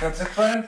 kannst du fallen?